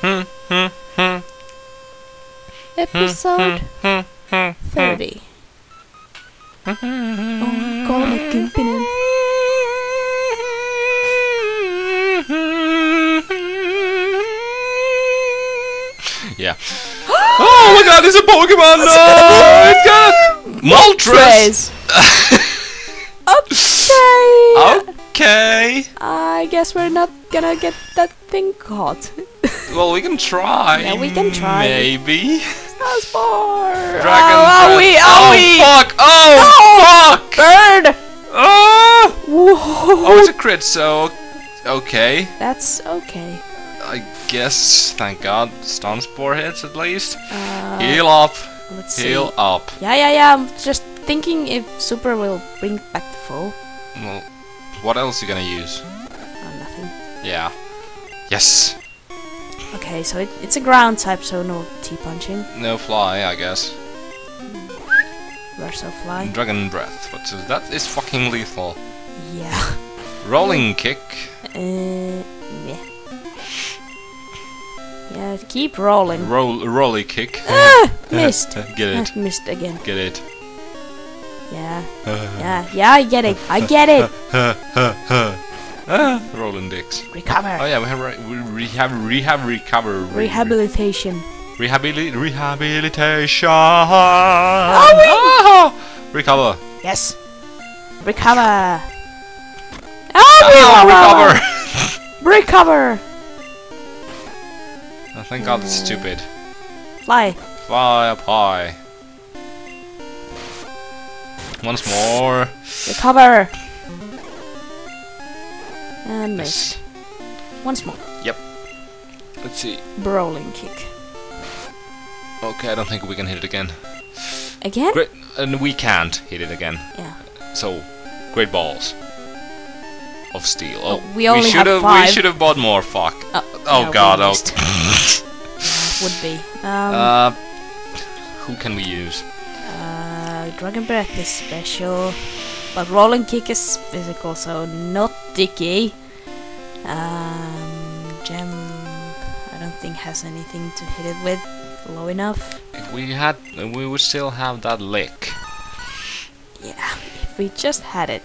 Hmm, hmm, hmm, Episode hmm, hmm, 30. On kolmekymppinen. Yeah. oh my god, it's a Pokemon! No! It's got Moltres! okay. Okay. I guess we're not gonna get that thing caught. Well, we can try. Yeah, we can try. Maybe. Stun Spore! Dragon oh, breath. owie, Oh, owie! fuck! Oh, fuck! Bird! Oh! Whoa! Oh, it's a crit, so... Okay. That's okay. I guess, thank god, stun spore hits at least. Uh, Heal up. let's Heal see. up. Yeah, yeah, yeah. I'm just thinking if Super will bring back the full. Well, what else are you gonna use? Oh, nothing. Yeah. Yes. Okay, so it, it's a ground type, so no T-punching. No fly, I guess. Verso fly. Dragon breath. But that is fucking lethal. Yeah. Rolling kick. Uh, yeah. Yeah, keep rolling. Roll, rolly kick. Ah, missed. Get it. missed again. Get it. Yeah. Yeah, yeah, I get it. I get it. Ah, rolling dicks. Recover. Oh yeah, we have re- we rehab rehab recover Rehabilitation. Rehabili- rehabilitation. Ah, recover. Yes. Recover. Ah, Ah, recover. recover. oh, thank God, it's stupid. Fly. Fly up high. Once more. Recover. And miss. Once more. Yep. Let's see. Brawling kick. Okay, I don't think we can hit it again. Again? Great, and we can't hit it again. Yeah. So, great balls of steel. Oh, Oh, we only should have We five. should have bought more. Fuck. Oh, Oh yeah, we God. Oh. Would be. Um, uh, who can we use? uh, Dragon Breath is special, but Rolling Kick is physical, so not Dicky. Um, Gem, I don't think has anything to hit it with low enough. If we had, we would still have that lick. Yeah, if we just had it.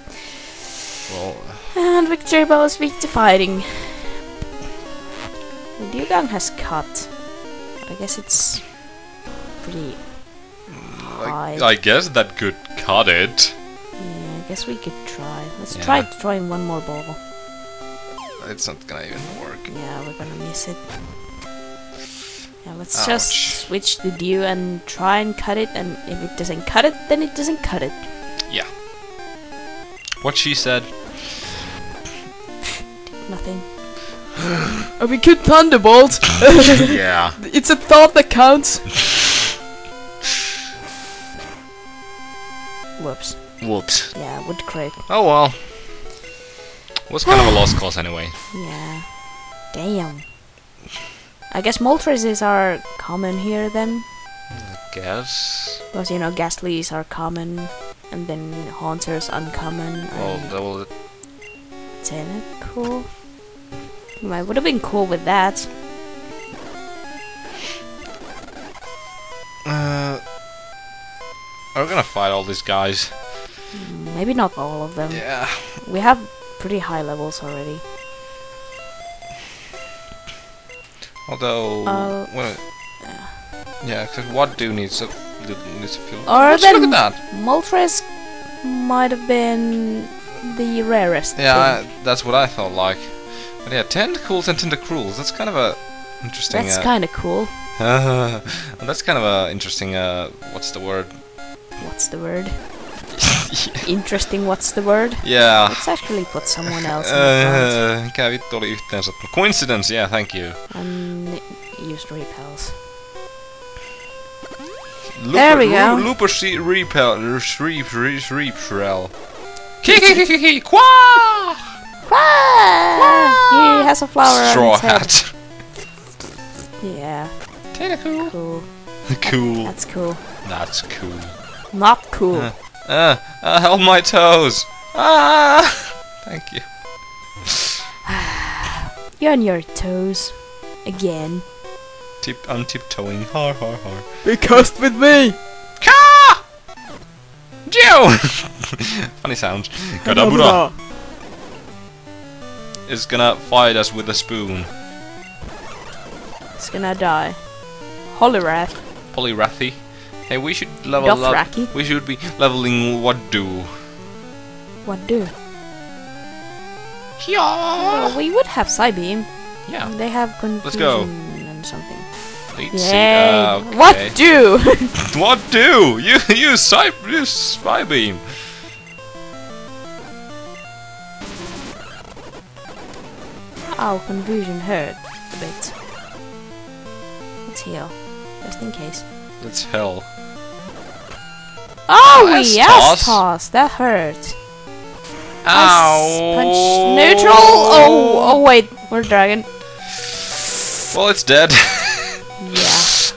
Well, And Victreebel is weak to fighting. The Dewgong has cut. I guess it's pretty high. I, I guess that could cut it. Yeah, I guess we could try. Let's Yeah. try throwing one more ball. It's not gonna even work. Yeah, we're gonna miss it. Yeah, let's Ouch. just switch the dew and try and cut it, and if it doesn't cut it, then it doesn't cut it. Yeah. What she said. Nothing. oh, we could Thunderbolt! yeah. it's a thought that counts! Whoops. Whoops. Yeah, would crit. Oh well. Was kind of a lost cause anyway. Yeah. Damn. I guess Moltres are common here then. I guess. Because, you know, Gastlies are common, and then Haunters uncommon, Well, that will. Tentacool. I would have been cool with that. Uh, are we gonna fight all these guys? Maybe not all of them. Yeah. We have pretty high levels already. Although, Uh, well, yeah, because what do needs a needs a few. Or Let's then look at that. Moltres might have been the rarest. Yeah. I, that's what I thought like. But yeah, tentacools and tentacruels. That's kind of a interesting. That's uh, kind of cool. that's kind of a interesting. Uh, what's the word? What's the word? Interesting, what's the word? yeah. Let's actually put someone else in front. Uh, mikä vittu oli yhteensattunut? Coincidence, yeah, thank you. And use repels. Looper, There we go. Looper she repel, shreep, shreep, repel. Kiki, quah! Ah, he has a flower Straw on his head. hat. Yeah, Tentacool. cool. cool. That's cool. That's cool. Not cool. Uh. Uh, help my toes. Ah! Thank you. You're on your toes. Again. tip, I'm tiptoeing. Har har har. Be cursed with me! Ka! Joe! Funny sounds. Kadabra is gonna fight us with a spoon. It's gonna die. Holy wrath. Holyrath. Polyrathy. Hey, we should level up. We should be leveling what do. What do? Yeah. Well, we would have Psybeam. Yeah. They have confusion Let's go. and something. Let's! Uh, okay. What do? What do? You use spy, use spy beam. Our confusion hurt a bit. Let's heal. Just in case. That's hell. Oh, Yes, yes, toss. toss. That hurt. Ow! Punch neutral. Oh, oh wait, we're dragon. Well, it's dead. Yeah,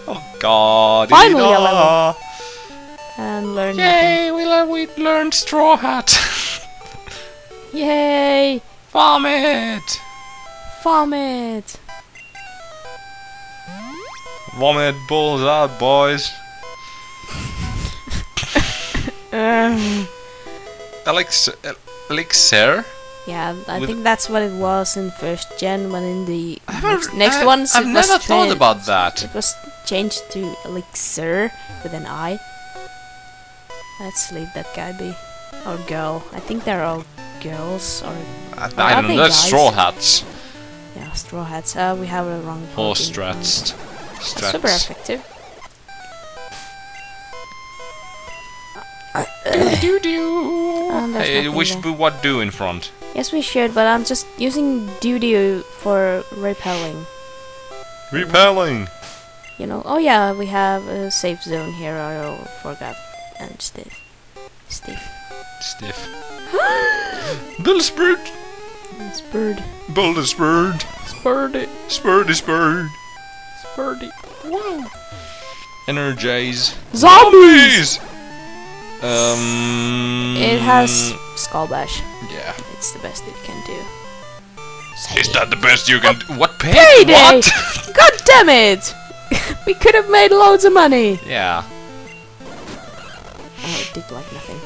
oh God! Finally a Ida. and learn nothing. Yay! We learned we learned straw hat. Yay! Vomit! Vomit. Vomit balls out, boys. Um, Alex, elixir. yeah, I With- think that's what it was in first gen. When in the I've next, never- next I- ones, I've never was thought about that. It was changed to elixir with an I. Let's leave that guy be. Or girl. I think they're all girls or I, I I don't know. think That's straw hats. yeah, straw hats. Uh, we have a wrong. Or point Straps. super effective. do do do. Oh, hey, we should put what do in front. Yes, we should, but I'm just using do do for repelling. Repelling. You know. Oh yeah, we have a safe zone here. I forgot. And stiff. Stiff. Stiff. Little spurt. Spurred. Bullet spurred. Spurred it. Spurred. 30. Energize. Zombies! Um. It has Skull Bash. Yeah. It's the best it can do. Say Is that the best you can oh, do? What pay? Payday! What? God damn it! we could have made loads of money! Yeah. Oh, it did like nothing.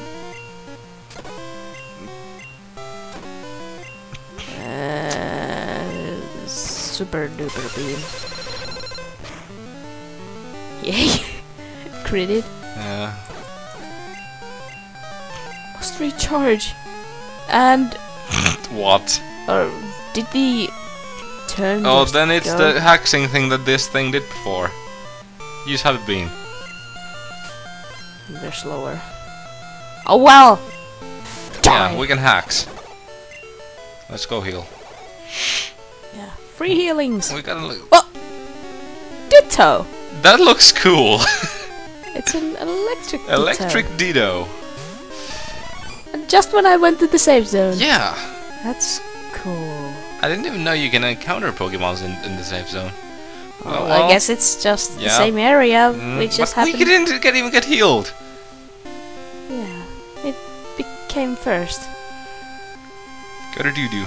Uh, super duper beam. Yay! Credit. Yeah. Must recharge. And What? or did the turn? Oh, then it's go? the hexing thing that this thing did before. Use have a beam. They're slower. Oh well. Yeah, we can hacks. Let's go heal. Yeah. Free healings. We gotta look. Oh, ditto. That looks cool. It's an electric. ditto. Electric Ditto. And just when I went to the safe zone. Yeah. That's cool. I didn't even know you can encounter Pokemons in, in the safe zone. Well, well, I guess it's just the same area. Mm, we just happened. we didn't get even get healed. Yeah. It became first. Go to doo doo.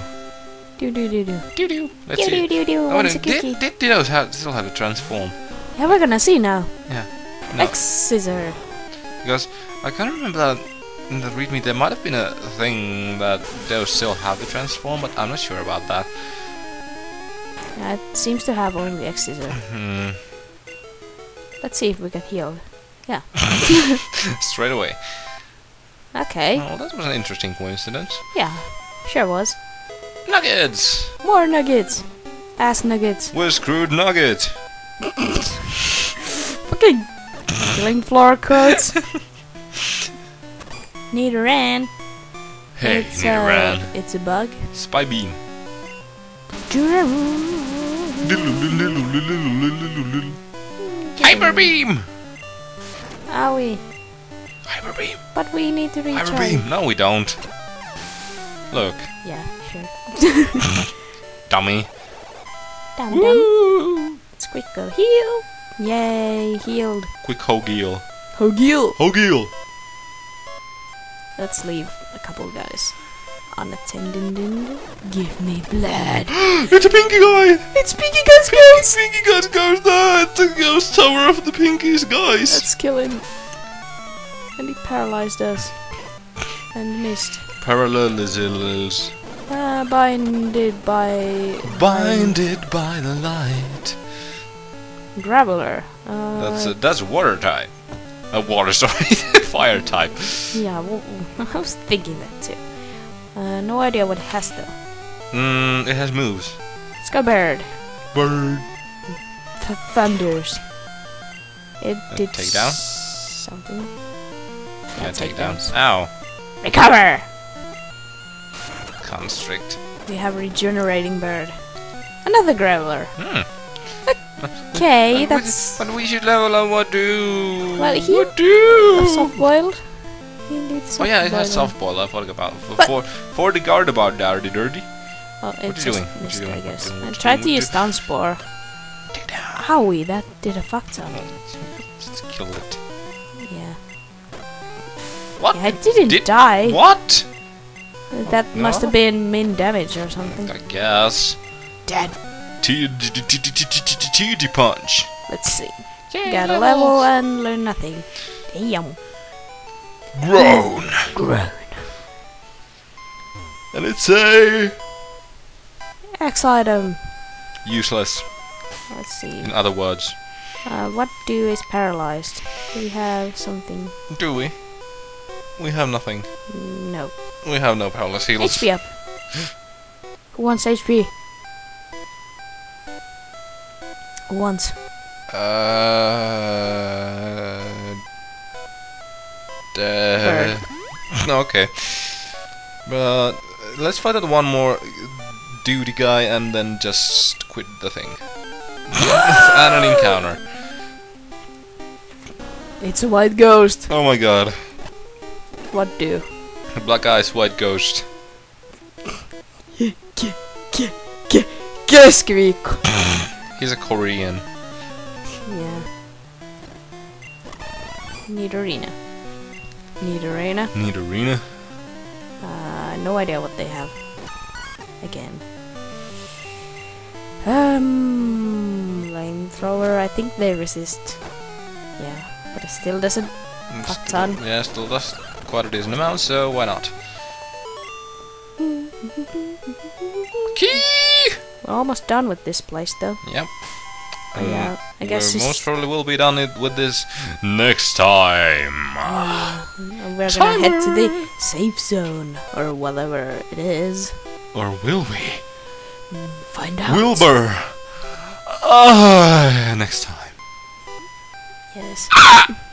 Do do do do. Doo doo. Let's Do do see. do do. Oh, Once no, a did, did Dittos have, still have a transform? Yeah, we're gonna see now. No. X scissor. Because I can't remember that in the readme there might have been a thing that those still have the transform, but I'm not sure about that. Yeah, it seems to have only X scissor. Hmm. Let's see if we get healed. Yeah. Straight away. Okay. Oh, that was an interesting coincidence. Yeah. Sure was. Nuggets! More nuggets. Ass nuggets. We're screwed nugget! Fucking killing floor codes. Nidoran. Hey, it's, Nidoran. Uh, it's a bug. Spy beam. Hyper beam! Owie. Hyper beam! But we need to recharge. Hyper beam! No, we don't. Look, Yeah, sure. dummy. Dum dum. Squeak go heal. Yay, healed. Quick Hogiel. Heal. Hogiel! Let's leave a couple guys unattended. Give me blood. it's a pinky guy! It's Pinky Guys Ghost! Pinky Guys goes that! The ghost tower of the pinkiest guys! Let's kill him. And he paralyzed us. And missed. Parallelisms. Uh, binded by... Binded by the light. Graveler. Uh, That's a, that's water type. A water, sorry, fire type. Yeah, well, I was thinking that too. Uh, no idea what it has though. Mm, it has moves. Let's go bird. Bird. Th thunders. It Uh, did take down? something. Yeah, take down. takedowns. Ow. Recover! Constrict. We have regenerating bird. Another graveler. Hmm. Okay, But we- that's But we should level up what do? Well, he- What do? soft boiled. He Oh yeah, it has soft-boiled. I forgot about for for, for the guard about dirty dirty. Oh, What it's you doing? What you doing? I guess. you doing? I tried to use stun spore. Howie, that did a fuck ton. Just kill it. Yeah. What? yeah. I didn't Did- die. What? That must have been min damage or something. I guess. Dead. Tutti Punch. Let's see. Got a level and learn nothing. Damn. Groan. Groan. And it's a... X item. Useless. Let's see. In other words. Uh, what do is paralyzed? We have something. Do we? We have nothing. Mm, no. We have no powerless healers. HP up. Who wants HP? Who wants? Uh. Uh, okay. But let's fight out one more duty guy and then just quit the thing. and an encounter. It's a white ghost. Oh my god. What do? Black eyes, white ghost. Geskvik. He's a Korean. Yeah. Nidorina. Need arena. Nidorina. Uh, no idea what they have. Again. Um, flamethrower. I think they resist. Yeah, but it still doesn't. Mm, Fuck ton. Yeah, still does quite a decent amount, so why not? Key! We're almost done with this place, though. Yep. Yeah, uh, I guess we most probably will be done it with this next time. We're gonna head to the safe zone or whatever it is. Or will we? Mm, find out. Wilbur! Ah, next time. Yes. Ah!